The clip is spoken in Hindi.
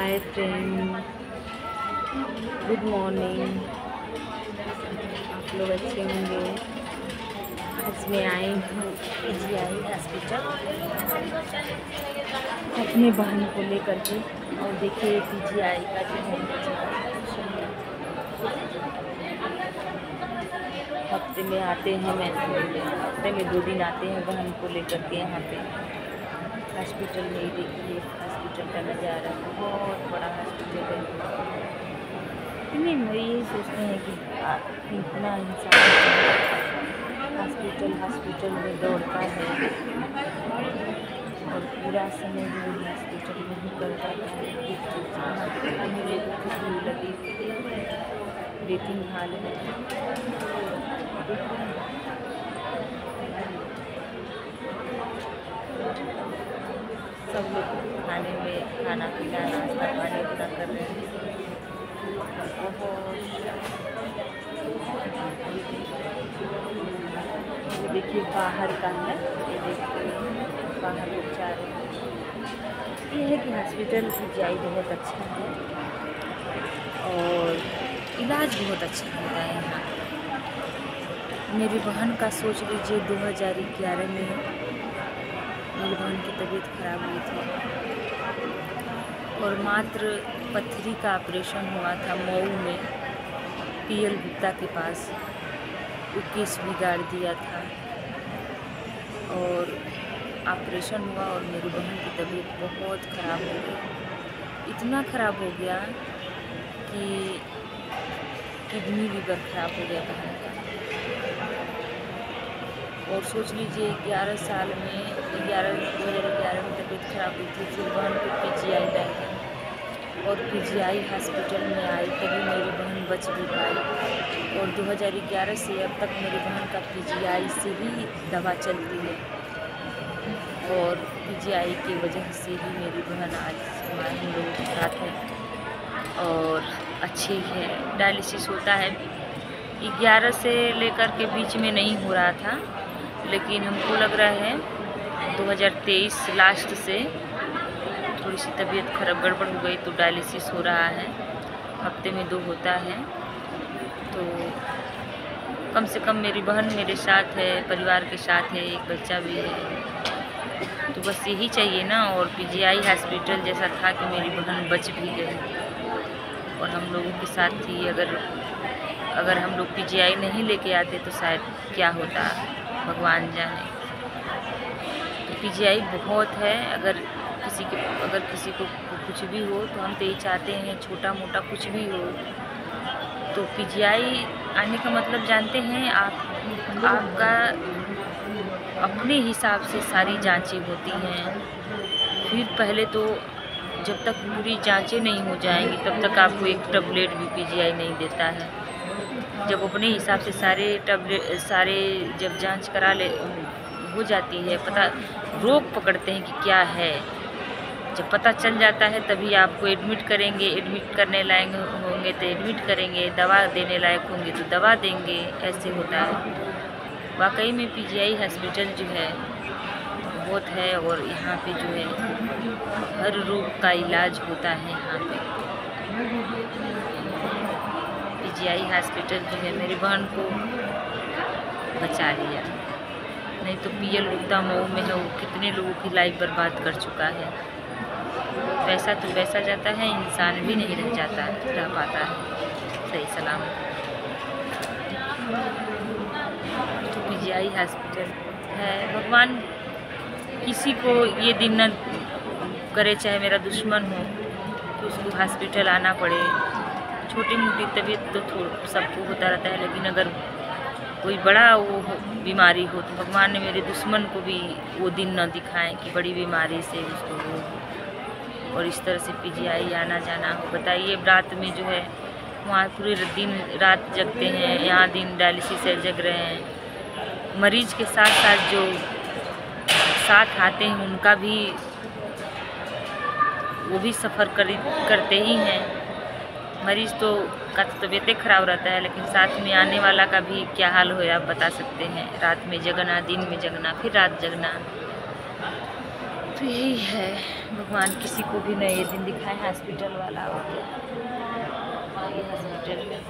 हाय फ्रेंड गुड मॉर्निंग आप लोग अच्छे होंगे? आज मैं आई हूँ जी आई हॉस्पिटल अपने बहन को लेकर के। और देखिए पी जी आई का जो है, हफ़्ते में आते हैं, मैं हफ़्ते में दो दिन आते हैं बहन को लेकर के यहाँ पे। हॉस्पिटल में देखिए हॉस्पिटल का नज़ारा बहुत बड़ा हॉस्पिटल है। इतने यही सोचते हैं कि इतना इंसान हॉस्पिटल हॉस्पिटल में दौड़ता है और पूरा समय जो हॉस्पिटल में ही करता है। लगी। वेटिंग हॉल है। सब लोग खाने में, खाना पीना, नाश्ता पानी पूरा कर रहे हैं। देखिए बाहर का है, ये देखिए, बाहर लोग जा रहे हैं। ये है कि हॉस्पिटल की जाई बहुत अच्छा है। और इलाज बहुत अच्छा होता है यहाँ। मेरी बहन का सोच लीजिए 2011 में मेरी बहन की तबीयत खराब हुई थी। और मात्र पथरी का ऑपरेशन हुआ था मऊ में। पीएल गुप्ता के पास वो केस बिगाड़ दिया था। और ऑपरेशन हुआ और मेरी बहन की तबीयत बहुत ख़राब हो गई। इतना ख़राब हो गया कि किडनी लीवर ख़राब हो गया बहन का। और सोच लीजिए ग्यारह साल में, ग्यारह, दो हज़ार ग्यारह में तबीयत खराब हुई थी, फिर बहन को पी जी आई लाई गई और पी जी आई हॉस्पिटल में आई, तभी मेरी बहन बच भी पाई। और 2011 से अब तक मेरी बहन का पी जी आई से ही दवा चलती है और पी जी आई की वजह से ही मेरी बहन आज हमारे हम लोगों के साथ है और अच्छी है। डायलिसिस होता है। ग्यारह से लेकर के बीच में नहीं हो रहा था। लेकिन हमको लग रहा है 2023 लास्ट से थोड़ी सी तबीयत खराब, गड़बड़ हो गई तो डायलिसिस हो रहा है। हफ़्ते में दो होता है। तो कम से कम मेरी बहन मेरे साथ है, परिवार के साथ है, एक बच्चा भी है। तो बस यही चाहिए ना और पीजीआई हॉस्पिटल जैसा था कि मेरी बहन बच भी गई। और हम लोगों के साथ थी अगर अगर हम लोग पीजीआई नहीं लेके आते तो शायद क्या होता। भगवान जाने। तो पीजीआई बहुत है, अगर किसी के, अगर किसी को कुछ भी हो तो हम तो यही चाहते हैं छोटा मोटा कुछ भी हो। तो पीजीआई आने का मतलब जानते हैं, आप, आपका अपने हिसाब से सारी जांचें होती हैं। फिर पहले तो जब तक पूरी जांचें नहीं हो जाएँगी, तब तक आपको एक टैबलेट भी पीजीआई नहीं देता है। जब अपने हिसाब से सारे टैबलेट सारे जब जाँच करा ले, हो जाती है, पता रोग पकड़ते हैं कि क्या है। जब पता चल जाता है, तभी आपको एडमिट करेंगे एडमिट करने लायक होंगे तो एडमिट करेंगे, दवा देने लायक होंगे तो दवा देंगे, ऐसे होता है। वाकई में पीजीआई हॉस्पिटल जो है, बहुत है और यहाँ पे जो है, हर रोग का इलाज होता है यहाँ पे। पीजीआई हॉस्पिटल जो है, मेरी बहन को बचा लिया। नहीं तो पीएल गुप्ता मऊ में है वो कितने लोगों की लाइफ बर्बाद कर चुका है। पैसा तो पैसा जाता है, इंसान भी नहीं रह जाता, रह पाता है। सही सलाम। तो पीजीआई हॉस्पिटल है। भगवान किसी को ये दिन न करे, चाहे मेरा दुश्मन हो तो उसको हॉस्पिटल आना पड़े। छोटी मोटी तबीयत तो सबको होता रहता है, लेकिन अगर कोई बड़ा वो बीमारी हो तो भगवान ने मेरे दुश्मन को भी वो दिन न दिखाएँ कि बड़ी बीमारी से उसको वो और इस तरह से पीजीआई आना जाना हो बताइए रात में जो है, वहाँ पूरे दिन, रात जगते हैं, यहाँ दिन डायलिसिस से जग रहे हैं। मरीज़ के साथ साथ जो साथ आते हैं, उनका भी, वो भी सफ़र कर, करते ही हैं। मरीज़ तो का तो तबीयतें खराब रहता है, लेकिन साथ में आने वाला का भी क्या हाल हो आप बता सकते हैं। रात में जगना, दिन में जगना, फिर रात जगना। तो यही है। भगवान किसी को भी नए ये दिन दिखाए, हॉस्पिटल वाला हो गया। हॉस्पिटल में।